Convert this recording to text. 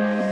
Mm-hmm.